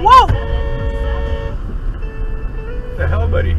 whoa! What the hell, buddy?